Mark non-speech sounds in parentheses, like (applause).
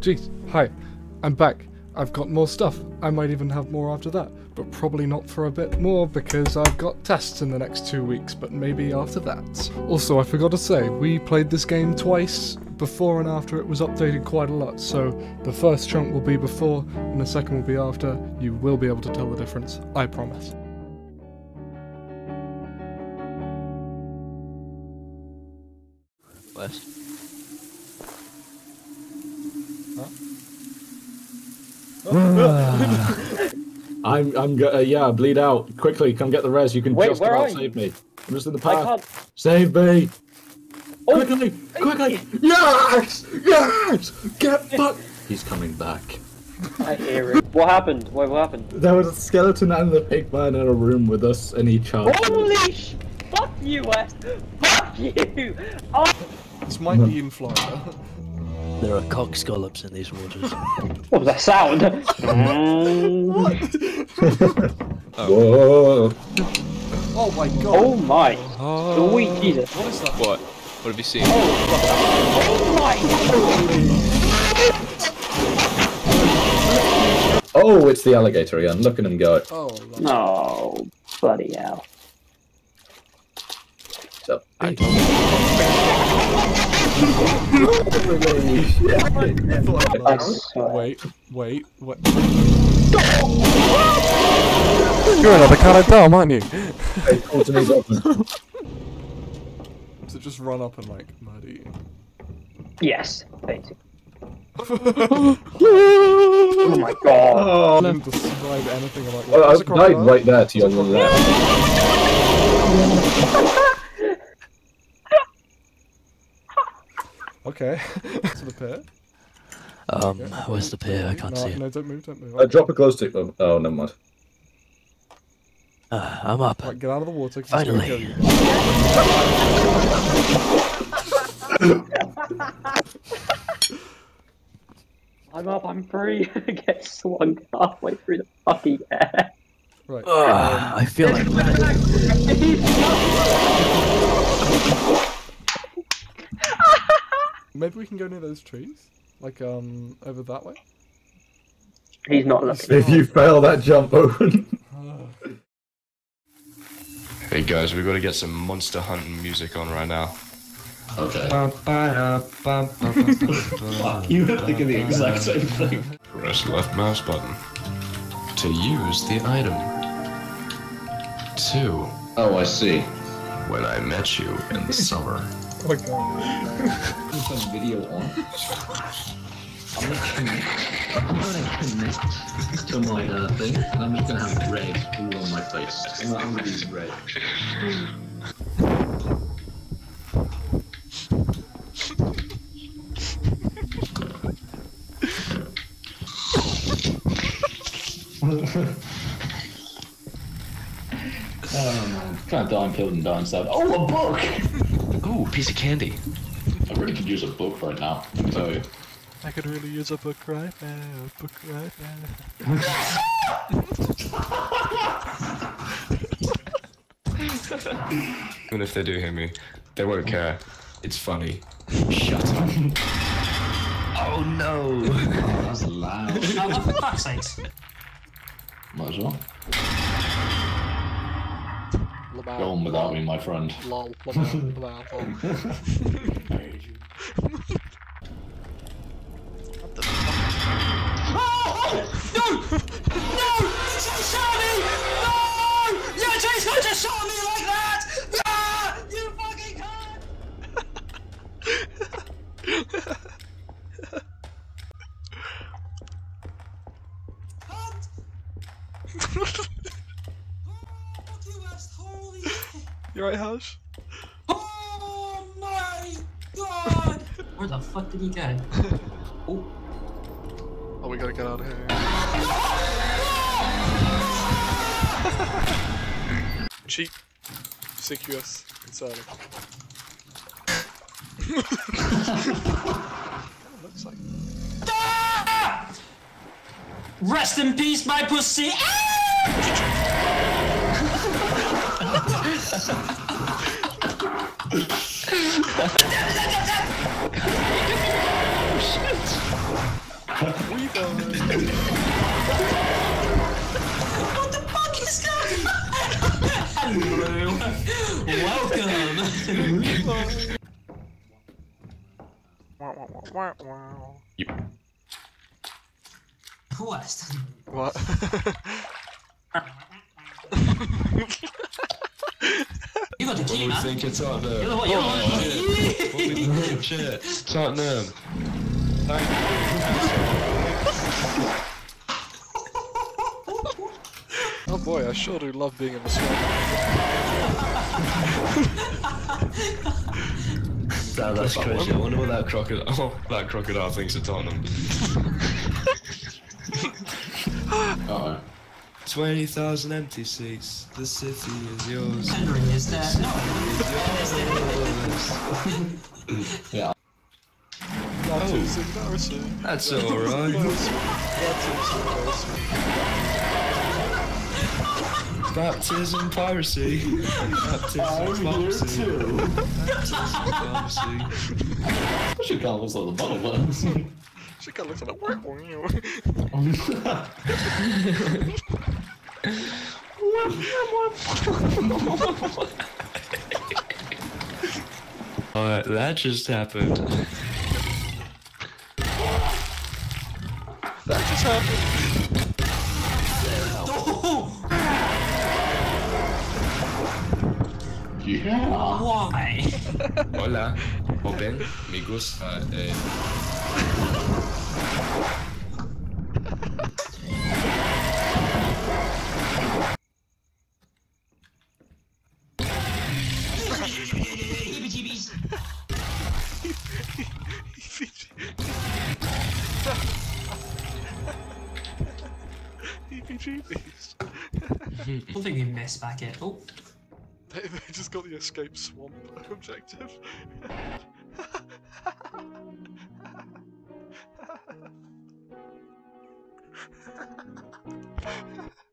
Jeez, hi, I'm back. I've got more stuff. I might even have more after that, but probably not for a bit more because I've got tests in the next two weeks, but maybe after that. Also, I forgot to say, we played this game twice, before and after it was updated quite a lot, so the first chunk will be before and the second will be after. You will be able to tell the difference, I promise. West. (laughs) I'm, I'm, uh, yeah, bleed out. Quickly, come get the res. You can Wait, just where about save me. I'm just in the I path. can't. Save me! Oh, Quickly! Quickly! Yes! Yes! Get (laughs) fuck! He's coming back. I hear it. What happened? Wait, what happened? There was a skeleton and the pig man in a room with us, and he charged. Holy sh! Fuck you, West! Fuck you! Oh, This might be in Florida. (laughs) There are cock scallops in these waters. (laughs) what was that sound? (laughs) Um. Whoa! Oh my god! oh my! Oh, Sweet Jesus! What is that? What? What have you seen? Oh, oh my! Oh, it's the alligator again. Look at him go. Oh, that's- No, bloody hell! So, I swear. (laughs) Wait, wait, wait. You're another cat of Dom, aren't you? Hey, So just run up and like murder you. Yes, basically. (laughs) Oh my god! Oh, I didn't describe anything about well, There's I a died crocodile. right there to your left. (laughs) Okay. (laughs) to the pit. Um, where's the pier? I can't no, see it. No, don't move, don't move. Uh, drop a glow stick. Oh, oh, never mind. Uh, I'm up. Right, get out of the water. 'cause Finally. (laughs) I'm up, I'm free. (laughs) Get swung halfway through the fucking air. Right. Ugh, I feel like Maybe we can go near those trees? Like, um, over that way? He's not looking. If you fail that jump, (laughs) Owen. (sighs) Hey guys, we've gotta get some monster hunting music on right now. Okay. You were thinking the exact same thing. Press left mouse button to use the item. Two, Oh, I see. when I met you in the summer. (laughs) (laughs) (laughs) Oh my god. Is some video on? I'm gonna connect. I'm gonna connect to my uh, thing, and I'm just gonna have red all on my face. I'm gonna, use red. Oh man, kind of dying, killed and dying stuff. Oh, a book! Ooh, piece of candy. I really could use a book right now. I can tell you. I could really use a book right now, a book right now. Even if they do hear me, they won't care. It's funny. Shut up. Oh no! Oh, that's loud. Oh, for fuck's sakes. Might as well. Go on without me, my friend. Lol, (laughs) (laughs) Right, Hush? Oh my god! Where the fuck did he go? (laughs) Oh, Oh, we gotta get out of here. Cheap. CQS. Concerning. looks like. Rest in peace, my pussy! Ah! What the fuck is going on? Hello. Welcome. What? What? (laughs) (laughs) (laughs) You got the What key, man. think it's Tottenham? You're the one. You're the one. What do we think? Shit. Tottenham. Thank (laughs) Oh boy, I sure do love being in the swamp. (laughs) That, that's crazy. I wonder what that crocodile, (laughs) oh, that crocodile thinks of Tottenham. Uh-oh. 20,000 empty seats. The city is yours. Henry is there. No. (laughs) Yeah. That oh. is embarrassing. That's alright. That is embarrassing. Baptism piracy. Baptism piracy. Baptism piracy. She can't look like the bottle worms. She kind of looks like a (laughs) (laughs) Alright, that just happened. That just happened. yeah. Why? Hola, joven, me gusta. Eh. EPGBs. I don't think we missed back it. Oh. They, they just got the escape swamp objective. (laughs)